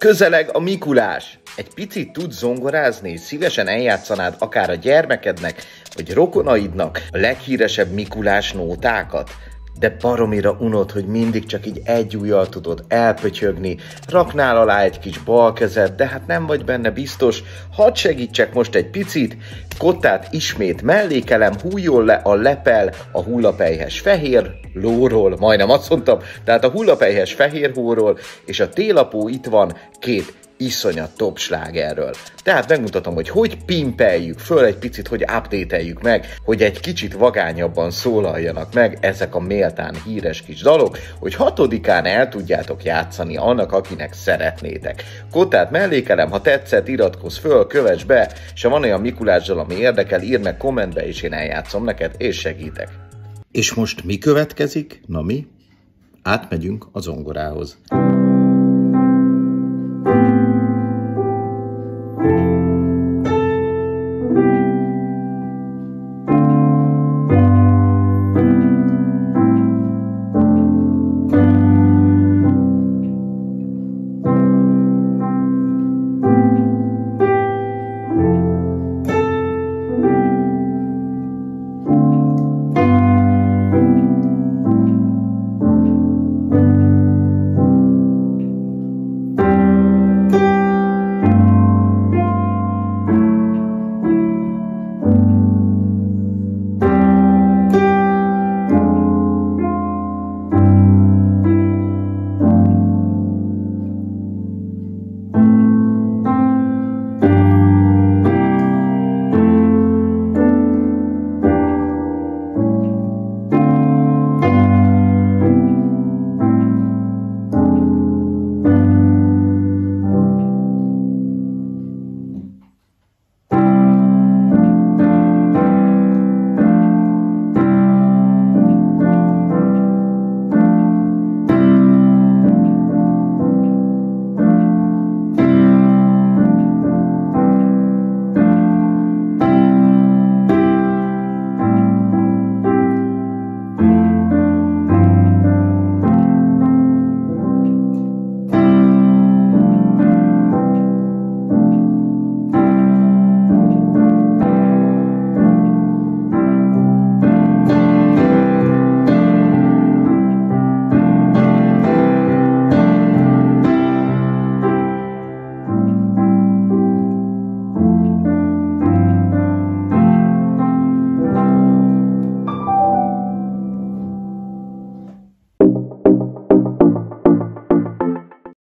Közeleg a Mikulás! Egy picit tudsz zongorázni, és szívesen eljátszanád akár a gyermekednek, vagy rokonaidnak a leghíresebb Mikulás nótákat? De baromira unod, hogy mindig csak így egy ujjal tudod elpötyögni, raknál alá egy kis balkezet, de hát nem vagy benne biztos. Hadd segítsek most egy picit, kottát ismét mellékelem, hújjon le a lepel a hullapelyhes fehér lóról, majdnem azt mondtam, tehát a hullapelyhes fehér hóról, és a télapó itt van két iszonyat top slágerről. Tehát megmutatom, hogy hogy pimpeljük föl egy picit, hogy update meg, hogy egy kicsit vagányabban szólaljanak meg ezek a méltán híres kis dalok, hogy hatodikán el tudjátok játszani annak, akinek szeretnétek. Kotát mellékelem, ha tetszett, iratkozz föl, kövess be, és ha van olyan Mikulással, ami érdekel, ír meg kommentbe, és én eljátszom neked, és segítek. És most mi következik? Na mi? Átmegyünk az zongorához.